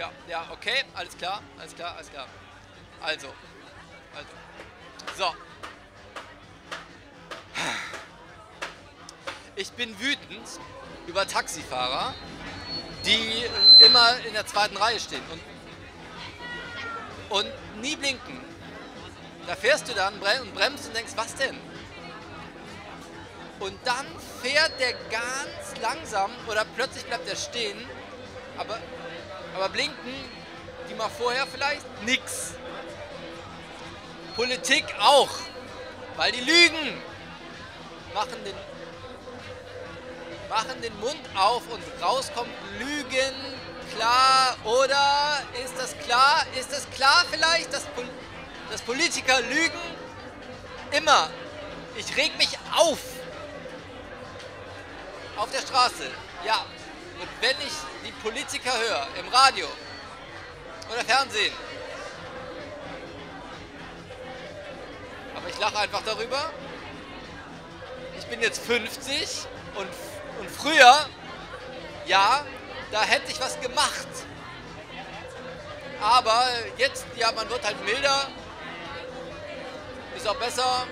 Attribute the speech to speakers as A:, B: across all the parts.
A: Ja, ja, okay, alles klar, alles klar, alles klar. Also, also. So. Ich bin wütend über Taxifahrer, die immer in der zweiten Reihe stehen und, und nie blinken. Da fährst du dann und bremst und denkst, was denn? Und dann fährt der ganz langsam oder plötzlich bleibt er stehen, aber, aber blinken die mal vorher vielleicht nix. Politik auch, weil die lügen, machen den, machen den Mund auf und rauskommt Lügen, klar, oder ist das klar? Ist das klar vielleicht, dass, dass Politiker lügen? Immer. Ich reg mich auf auf der Straße, ja. Und wenn ich die Politiker höre, im Radio oder Fernsehen, aber ich lache einfach darüber. Ich bin jetzt 50 und, und früher, ja, da hätte ich was gemacht. Aber jetzt, ja, man wird halt milder, ist auch besser,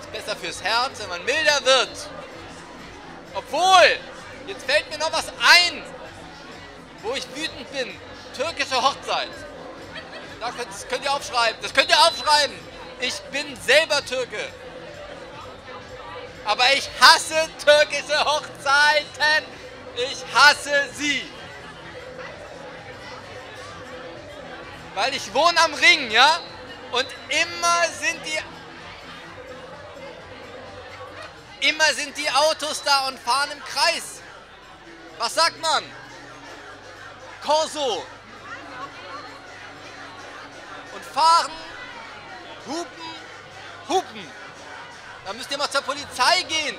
A: ist besser fürs Herz, wenn man milder wird. Obwohl, jetzt fällt mir noch was ein, wo ich wütend bin. Türkische Hochzeit. Das könnt ihr aufschreiben. Das könnt ihr aufschreiben. Ich bin selber Türke. Aber ich hasse türkische Hochzeiten. Ich hasse sie. Weil ich wohne am Ring, ja? Und immer sind die Immer sind die Autos da und fahren im Kreis. Was sagt man? Corso. Und fahren, hupen, hupen. Da müsst ihr mal zur Polizei gehen.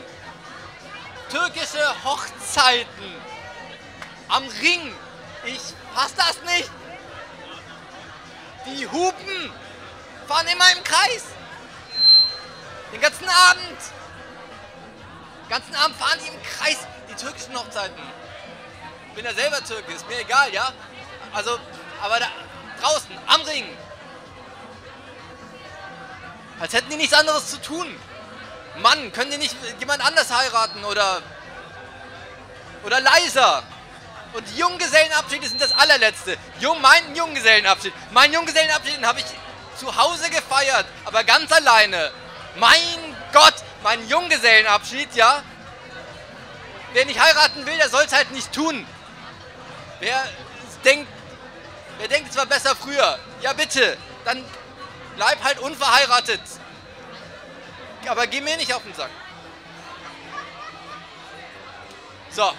A: Türkische Hochzeiten. Am Ring. Ich fass das nicht. Die hupen. Fahren immer im Kreis. Den ganzen Abend ganzen Abend fahren die im Kreis, die türkischen Hochzeiten. Bin ja selber Türke, ist mir egal, ja? Also, aber da draußen, am Ring. Als hätten die nichts anderes zu tun. Mann, können die nicht jemand anders heiraten oder. Oder leiser? Und Junggesellenabschiede sind das allerletzte. Jung, mein Junggesellenabschied. Mein Junggesellenabschied habe ich zu Hause gefeiert, aber ganz alleine. Mein Gott, mein Junggesellenabschied, ja? Wer nicht heiraten will, der soll es halt nicht tun. Wer denkt, wer denkt, es war besser früher, ja bitte, dann bleib halt unverheiratet. Aber geh mir nicht auf den Sack. So.